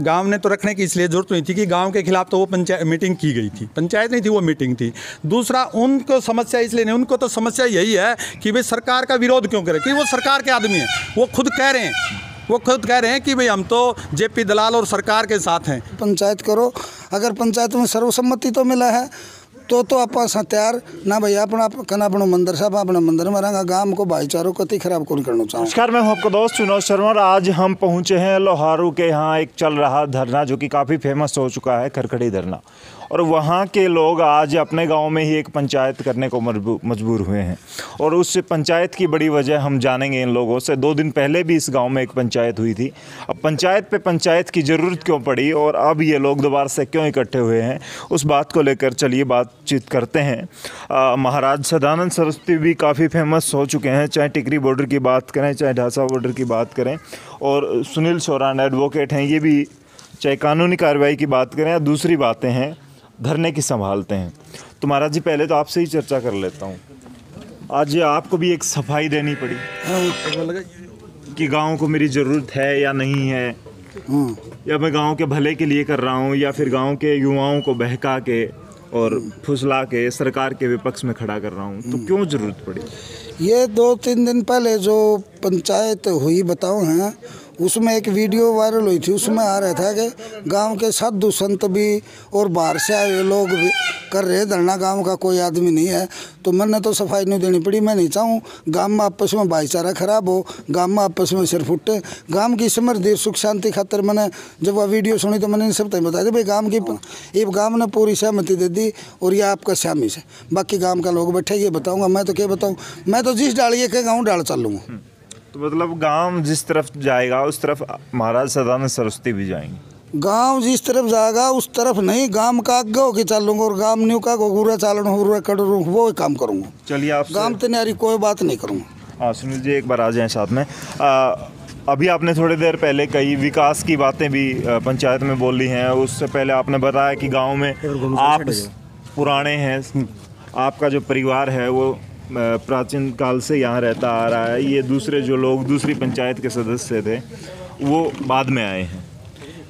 गाँव ने तो रखने की इसलिए ज़रूरत नहीं थी कि गाँव के खिलाफ तो वो पंचायत मीटिंग की गई थी। पंचायत नहीं थी, वो मीटिंग थी। दूसरा, उनको समस्या इसलिए नहीं, उनको तो समस्या यही है कि भाई सरकार का विरोध क्यों करे? कि वो सरकार के आदमी हैं, वो खुद कह रहे हैं। वो खुद कह रहे हैं कि भाई हम तो जेपी दलाल और सरकार के साथ हैं। पंचायत करो। अगर पंचायत में सर्वसम्मति तो मिला है तो तो आप तैयार ना भैया अपना कहना अपना मंदिर साहब अपना मंदिर में रहेंगे गाँव को भाईचारों को खराब कौन करना चाहूँ नमस्कार मैं हूँ आपका दोस्त विनोद शर्मा और आज हम पहुँचे हैं लोहारू के यहाँ एक चल रहा धरना जो कि काफ़ी फ़ेमस हो चुका है खरखड़ी धरना और वहाँ के लोग आज अपने गाँव में ही एक पंचायत करने को मजबूर हुए हैं। और उस पंचायत की बड़ी वजह हम जानेंगे इन लोगों से। दो दिन पहले भी इस गाँव में एक पंचायत हुई थी। अब पंचायत पे पंचायत की ज़रूरत क्यों पड़ी और अब ये लोग दोबारा से क्यों इकट्ठे हुए हैं, उस बात को लेकर चलिए बातचीत करते हैं। महाराज सदानंद सरस्वती भी काफ़ी फ़ेमस हो चुके हैं। चाहे टिकरी बॉर्डर की बात करें, चाहे ढासा बॉर्डर की बात करें और सुनील शोरान एडवोकेट हैं, ये भी चाहे कानूनी कार्रवाई की बात करें या दूसरी बातें हैं धरने की संभालते हैं। तो महाराज जी, पहले तो आपसे ही चर्चा कर लेता हूँ। आज आपको भी एक सफ़ाई देनी पड़ी कि गाँव को मेरी ज़रूरत है या नहीं है। या मैं गाँव के भले के लिए कर रहा हूँ, या फिर गाँव के युवाओं को बहका के और फुसला के सरकार के विपक्ष में खड़ा कर रहा हूँ तो क्यों ज़रूरत पड़ी? ये दो तीन दिन पहले जो पंचायत हुई बताओ हैं उसमें एक वीडियो वायरल हुई थी, उसमें आ रहा था कि गाँव के साधु संत भी और बाहर से आए लोग भी कर रहे धरना गाँव का कोई आदमी नहीं है। तो मैंने तो सफ़ाई नहीं देनी पड़ी, मैं नहीं चाहूँ गाँव में आपस में भाईचारा खराब हो, गाँव में आपस में सिर फुटे। गाँव की समृद्धि सुख शांति खातर मैंने जब वह वीडियो सुनी तो मैंने सब बताया था भाई गाँव की ये गाँव ने पूरी सहमति दे दी और ये आपका श्यामी से। बाकी गाँव का लोग बैठे, ये बताऊँगा, मैं तो क्या बताऊँ, मैं तो जिस डालिए के गाँव डाल चल लूँगा तो मतलब गाँव जिस तरफ़ जाएगा उस तरफ़ महाराज सदानंद सरस्वती भी जाएँगे। गाँव जिस तरफ़ जाएगा उस तरफ़ नहीं गाँव का आगे होके चलूँगा और गाँव न्यू का गोगुरा चालन हो कर वो काम करूँगा। चलिए आप गाँव तैयारी कोई बात नहीं करूँगा। हाँ सुनील जी एक बार आ जाए साथ में। आ, अभी आपने थोड़ी देर पहले कई विकास की बातें भी पंचायत में बोली हैं। उससे पहले आपने बताया कि गाँव में आप पुराने हैं आपका जो परिवार है वो प्राचीन काल से यहाँ रहता आ रहा है। ये दूसरे जो लोग, दूसरी पंचायत के सदस्य थे, वो बाद में आए हैं।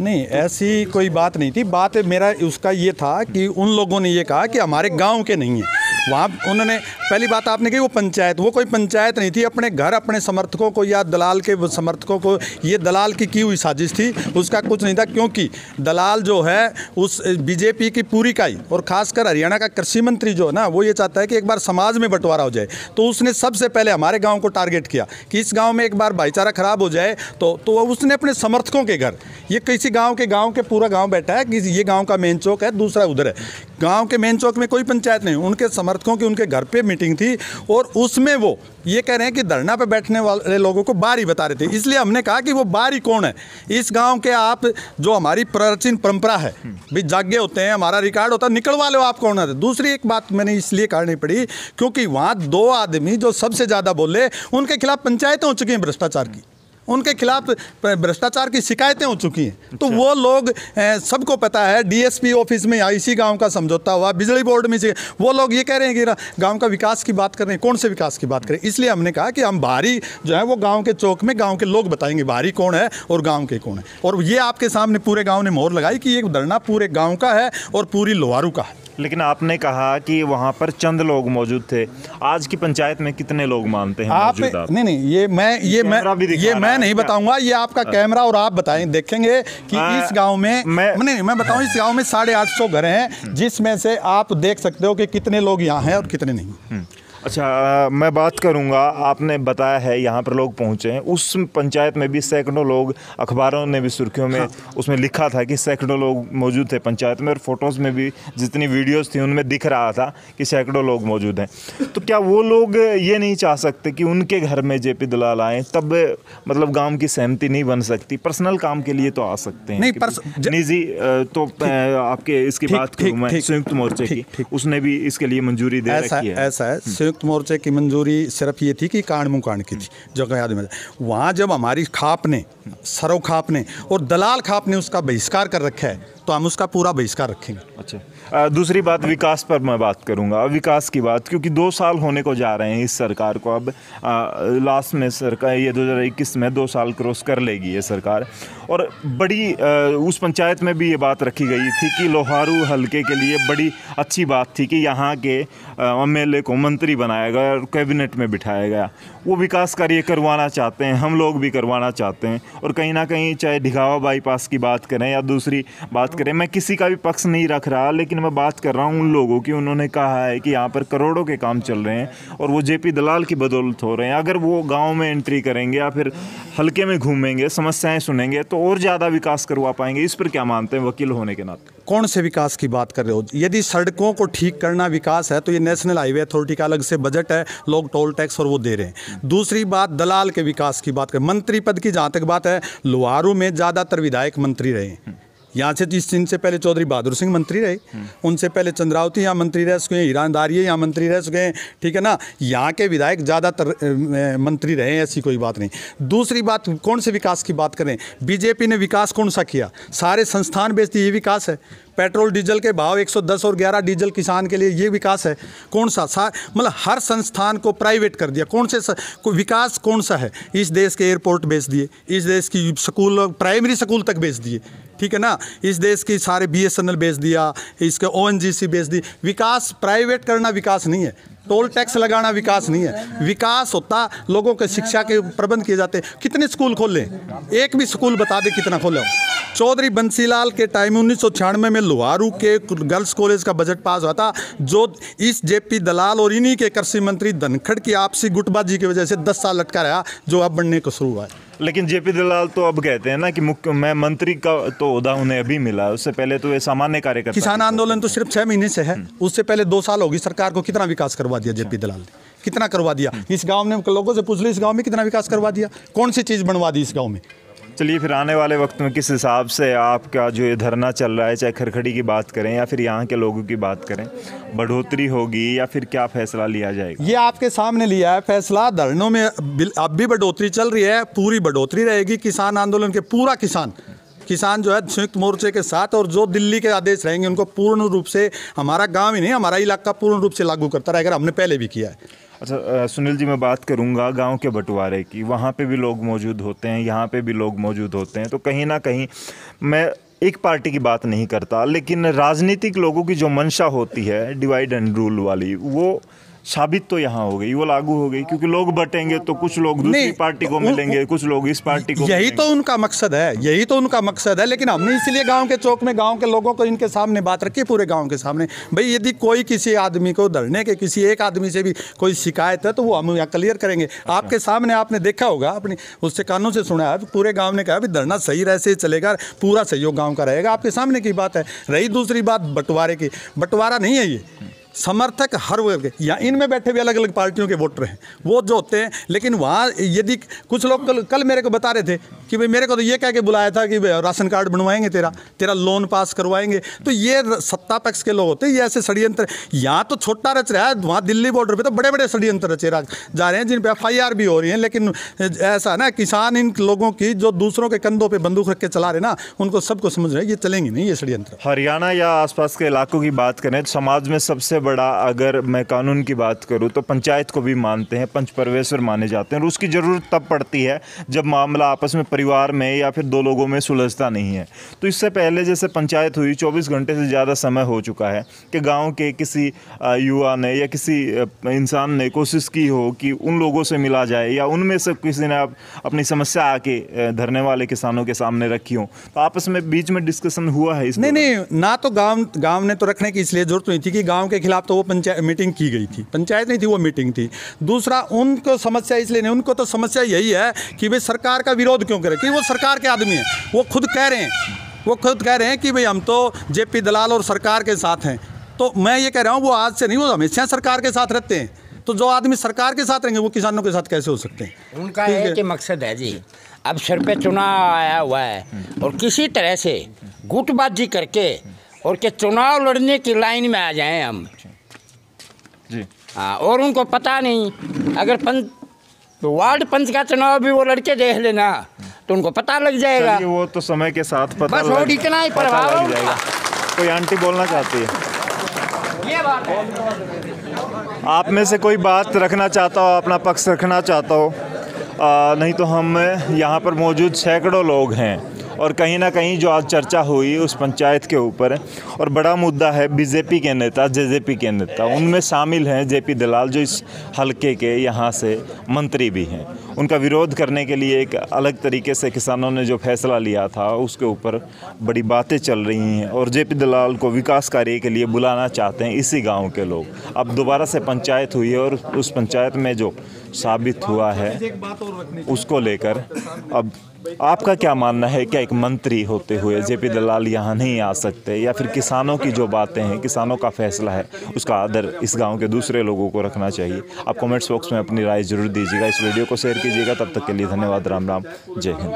नहीं, ऐसी कोई बात नहीं थी। बात मेरा, उसका ये था कि उन लोगों ने ये कहा कि हमारे गाँव के नहीं हैं। वहाँ उन्होंने पहली बात आपने कही, वो पंचायत, वो कोई पंचायत नहीं थी। अपने घर, अपने समर्थकों को या दलाल के समर्थकों को, ये दलाल की की हुई साजिश थी। उसका कुछ नहीं था, क्योंकि दलाल जो है, उस बीजेपी की पूरी काई और खासकर हरियाणा का कृषि मंत्री जो है ना, वो ये चाहता है कि एक बार समाज में बंटवारा हो जाए। तो उसने सबसे पहले हमारे गाँव को टारगेट किया कि इस गाँव में एक बार भाईचारा खराब हो जाए तो तो उसने अपने समर्थकों के घर, ये किसी गाँव के गाँव के पूरा गाँव बैठा है कि ये गाँव का मेन चौक है, दूसरा उधर है। गाँव के मेन चौक में कोई पंचायत नहीं, उनके समर्थकों की, उनके घर पे मीटिंग थी और उसमें वो ये कह रहे हैं कि धरना पे बैठने वाले लोगों को बारी बता रहे थे। इसलिए हमने कहा कि वो बारी कौन है? इस गाँव के आप जो हमारी प्राचीन परंपरा है, भी जागे होते हैं, हमारा रिकॉर्ड होता है, निकलवा लो आप कौन है? दूसरी एक बात मैंने इसलिए करनी पड़ी क्योंकि वहाँ दो आदमी जो सबसे ज़्यादा बोले, उनके खिलाफ पंचायतें हो चुकी हैं भ्रष्टाचार की। उनके खिलाफ भ्रष्टाचार की शिकायतें हो चुकी हैं। तो अच्छा। वो लोग सबको पता है डीएसपी ऑफ़िस में या इसी गाँव का समझौता हुआ बिजली बोर्ड में वो लोग ये कह रहे हैं कि गाँव का विकास की बात कर रहे हैं कौन से विकास की बात करें? इसलिए हमने कहा कि हम बाहरी जो है वो गाँव के चौक में गाँव के लोग बताएँगे बाहरी कौन है और गाँव के कौन है। और ये आपके सामने पूरे गाँव ने मोहर लगाई कि ये धरना पूरे गाँव का है और पूरी लोहारू का है। लेकिन आपने कहा कि वहाँ पर चंद लोग मौजूद थे आज की पंचायत में कितने लोग मानते हैं आप नहीं नहीं ये मैं ये मैं ये मैं नहीं बताऊँगा ये आपका हाँ। कैमरा और आप बताएँ देखेंगे कि आ, हाँ, इस गाँव में मैं नहीं मैं बताऊँ इस गाँव में साढ़े आठ सौ घर हैं। जिसमें से आप देख सकते हो कि कितने लोग यहाँ हैं और कितने नहीं हम्म। अच्छा मैं बात करूँगा आपने बताया है यहाँ पर लोग पहुँचे हैं। उस पंचायत में भी सैकड़ों लोग अखबारों ने भी सुर्खियों में हाँ। उसमें लिखा था कि सैकड़ों लोग मौजूद थे पंचायत में और फ़ोटोज़ में भी जितनी वीडियोस थी उनमें दिख रहा था कि सैकड़ों लोग मौजूद हैं। तो क्या वो लोग ये नहीं चाह सकते कि उनके घर में जेपी दलाल आए तब मतलब गाँव की सहमति नहीं बन सकती? पर्सनल काम के लिए तो आ सकते हैं नहीं निजी तो आपके इसकी बात करूँ मैं संयुक्त मोर्चे की उसने भी इसके लिए मंजूरी दे रखी है। ऐसा है हम्म। संयुक्त मोर्चे की मंजूरी सिर्फ़ ये थी कि कांड मुकांड की थी, जो याद में वहाँ जब हमारी खाप ने, सरो खाप ने और दलाल खाप ने उसका बहिष्कार कर रखा है तो हम उसका पूरा बहिष्कार रखेंगे। अच्छा। दूसरी बात विकास पर मैं बात करूँगा। विकास की बात, क्योंकि दो साल होने को जा रहे हैं इस सरकार को। अब लास्ट में सरकार, ये 2021 में दो साल क्रॉस कर लेगी ये सरकार। और बड़ी उस पंचायत में भी ये बात रखी गई थी कि लोहारू हलके के लिए बड़ी अच्छी बात थी कि यहाँ के एमएलए को मंत्री बनाया गया और कैबिनेट में बिठाया गया। वो विकास कार्य करवाना चाहते हैं, हम लोग भी करवाना चाहते हैं। और कहीं ना कहीं चाहे ढिगावा बाईपास की बात करें या दूसरी बात करें, मैं किसी का भी पक्ष नहीं रख रहा, लेकिन मैं बात कर रहा हूँ, उन लोगों की उन्होंने कहा है कि यहाँ पर करोड़ों के काम चल रहे हैं और वो जेपी दलाल की बदौलत हो रहे हैं। अगर वो गाँव में एंट्री करेंगे या फिर हल्के में घूमेंगे, समस्याएँ सुनेंगे तो और ज़्यादा विकास करवा पाएँगे। इस पर क्या मानते हैं वकील होने के नाते? कौन से विकास की बात कर रहे हो? यदि सड़कों को ठीक करना विकास है तो ये नेशनल हाईवे अथॉरिटी का अलग से बजट है, लोग टोल टैक्स और वो दे रहे हैं। दूसरी बात, दलाल के विकास की बात करें। मंत्री पद की जहाँ तक बात है, लोहारू में ज़्यादातर विधायक मंत्री रहे यहाँ से जिस दिन से पहले चौधरी बहादुर सिंह मंत्री रहे। उनसे पहले चंद्रावती यहाँ मंत्री रह चुके हैं ईरानदारी यहाँ मंत्री रह चुके हैं ठीक है ना? यहाँ के विधायक ज़्यादातर मंत्री रहे हैं ऐसी कोई बात नहीं। दूसरी बात, कौन से विकास की बात करें? बीजेपी ने विकास कौन सा किया? सारे संस्थान बेच दिए ये विकास है। पेट्रोल, डीजल के भाव 110 और 11 डीजल किसान के लिए ये विकास है। कौन सा? मतलब हर संस्थान को प्राइवेट कर दिया। कौन से विकास कौन सा है? इस देश के एयरपोर्ट बेच दिए, इस देश की स्कूल, प्राइमरी स्कूल तक बेच दिए। ठीक है ना? इस देश की सारे बीएसएनएल बेच दिया, इसके ओएनजीसी बेच दी। विकास प्राइवेट करना विकास नहीं है। टोल टैक्स लगाना विकास नहीं है। विकास होता लोगों के शिक्षा के प्रबंध किए जाते। कितने स्कूल खोले? एक भी स्कूल बता दे कितना खोले। चौधरी बंसीलाल के टाइम उन्नीस सौ छियानवे में लोहारू के गर्ल्स कॉलेज का बजट पास हुआ था जो इस जेपी दलाल और इन्हीं के कृषि मंत्री धनखड़ की आपसी गुटबाजी की वजह से दस साल लटका रहा जो अब बनने को शुरू हुआ है। लेकिन जेपी दलाल तो अब कहते हैं ना कि मुख्य मैं मंत्री का तो उदा उन्हें अभी मिला उससे पहले तो ये सामान्य कार्यकर्ता किसान आंदोलन तो सिर्फ़ छह महीने से है। उससे पहले दो साल होगी सरकार को कितना विकास करवा दिया जेपी दलाल ने। कितना करवा दिया? इस गाँव ने लोगों से पूछ लो इस गाँव में कितना विकास करवा दिया? कौन सी चीज़ बनवा दी इस गाँव में? चलिए फिर आने वाले वक्त में किस हिसाब से आपका जो ये धरना चल रहा है चाहे खरखड़ी की बात करें या फिर यहाँ के लोगों की बात करें बढ़ोतरी होगी या फिर क्या फैसला लिया जाएगा? ये आपके सामने लिया है फैसला। धरनों में अब भी बढ़ोतरी चल रही है पूरी बढ़ोतरी रहेगी। किसान आंदोलन के पूरा किसान किसान जो है संयुक्त मोर्चे के साथ और जो दिल्ली के आदेश रहेंगे, उनको पूर्ण रूप से हमारा गाँव ही नहीं, हमारा इलाका पूर्ण रूप से लागू करता रहेगा हमने पहले भी किया है। अच्छा सुनील जी, मैं बात करूँगा गाँव के बंटवारे की। वहाँ पे भी लोग मौजूद होते हैं, यहाँ पे भी लोग मौजूद होते हैं। तो कहीं ना कहीं मैं एक पार्टी की बात नहीं करता, लेकिन राजनीतिक लोगों की जो मंशा होती है डिवाइड एंड रूल वाली, वो साबित तो यहाँ हो गई वो लागू हो गई क्योंकि लोग बटेंगे तो कुछ लोग दूसरी पार्टी को मिलेंगे कुछ लोग इस पार्टी को यही तो उनका मकसद है यही तो उनका मकसद है लेकिन हमने इसलिए गाँव के चौक में गाँव के लोगों को इनके सामने बात रखी पूरे गाँव के सामने। भाई यदि कोई किसी आदमी को धरने के किसी एक आदमी से भी कोई शिकायत है तो वो हम यहाँ क्लियर करेंगे। आपके सामने आपने देखा होगा अपने उससे कानों से सुना है पूरे गाँव ने कहा भी धरना सही रह से चलेगा पूरा सहयोग गाँव का रहेगा। आपके सामने की बात है रही दूसरी बात बंटवारे की। बंटवारा नहीं है ये। समर्थक हर वर्ग या इनमें बैठे भी अलग अलग पार्टियों के वोटर हैं। वो जो होते हैं, लेकिन वहाँ यदि कुछ लोग कल कल मेरे को बता रहे थे कि भाई मेरे को तो ये कह के बुलाया था कि राशन कार्ड बनवाएँगे तेरा तेरा लोन पास करवाएँगे। तो ये सत्ता पक्ष के लोग होते हैं, ये ऐसे षडयंत्र। यहाँ तो छोटा रच रहा है, वहाँ दिल्ली बॉर्डर पे तो बड़े बड़े षड्यंत्र रचे जा रहे हैं जिन पर एफ़ भी हो रही है, लेकिन ऐसा ना, किसान इन लोगों की जो दूसरों के कंधों पर बंदूक रख के चला रहे ना, उनको सबको समझ रहे हैं, ये चलेंगे नहीं, ये षड्यंत्र। हरियाणा या आसपास के इलाकों की बात करें तो समाज में सबसे बड़ा अगर मैं कानून की बात करूँ तो पंचायत को भी मानते हैं, पंच परमेश्वर माने जाते हैं, और उसकी ज़रूरत तब पड़ती है जब मामला आपस में परिवार में या फिर दो लोगों में सुलझता नहीं है। तो इससे पहले जैसे पंचायत हुई 24 घंटे से ज़्यादा समय हो चुका है कि गाँव के किसी युवा ने या किसी इंसान ने कोशिश की हो कि उन लोगों से मिला जाए या उनमें से किसी ने आप अपनी समस्या आके धरने वाले किसानों के सामने रखी हो। तो आपस में बीच में डिस्कशन हुआ है नहीं नहीं ना तो गाँव गाँव ने तो रखने की इसलिए ज़रूरत नहीं थी कि गाँव के खिलाफ तो वो पंचायत मीटिंग की गई थी। पंचायत नहीं थी वो मीटिंग थी। दूसरा उनको समस्या इसलिए नहीं उनको तो समस्या यही है कि भाई सरकार का विरोध क्यों करे कि वो सरकार के आदमी हैं। वो खुद कह रहे हैं वो खुद कह रहे हैं कि भाई हम तो जेपी दलाल और सरकार के साथ हैं। तो मैं ये कह रहा हूँ वो आज से नहीं वो हमेशा सरकार के साथ रहते हैं। तो जो आदमी सरकार के साथ रहेंगे वो किसानों के साथ कैसे हो सकते हैं? उनका है। एक ही। मकसद है जी अब सर पे चुनाव आया हुआ है और किसी तरह से गुटबाजी करके और के चुनाव लड़ने की लाइन में आ जाएँ हम। जी। हाँ और उनको पता नहीं अगर पंच वार्ड पंच का चुनाव भी वो लड़के देख लेना तो उनको पता लग जाएगा। वो तो समय के साथ पता बस लग, और इतना ही प्रभाव कोई आंटी बोलना चाहती है? ये बात है। आप में से कोई बात रखना चाहता हो अपना पक्ष रखना चाहता हो आ, नहीं तो हम यहाँ पर मौजूद सैकड़ों लोग हैं। और कहीं ना कहीं जो आज चर्चा हुई उस पंचायत के ऊपर, और बड़ा मुद्दा है बीजेपी के नेता, जेजेपी के नेता, उनमें शामिल हैं जेपी दलाल जो इस हलके के यहाँ से मंत्री भी हैं। उनका विरोध करने के लिए एक अलग तरीके से किसानों ने जो फैसला लिया था, उसके ऊपर बड़ी बातें चल रही हैं, और जेपी दलाल को विकास कार्य के लिए बुलाना चाहते हैं इसी गाँव के लोग। अब दोबारा से पंचायत हुई है और उस पंचायत में जो साबित हुआ है, उसको लेकर अब आपका क्या मानना है, क्या एक मंत्री होते हुए जेपी दलाल यहाँ नहीं आ सकते? या फिर किसानों की जो बातें हैं, किसानों का फैसला है, उसका आदर इस गाँव के दूसरे लोगों को रखना चाहिए? आप कमेंट्स बॉक्स में अपनी राय ज़रूर दीजिएगा। इस वीडियो को शेयर कीजिएगा। तब तक के लिए धन्यवाद। राम राम। जय हिंद।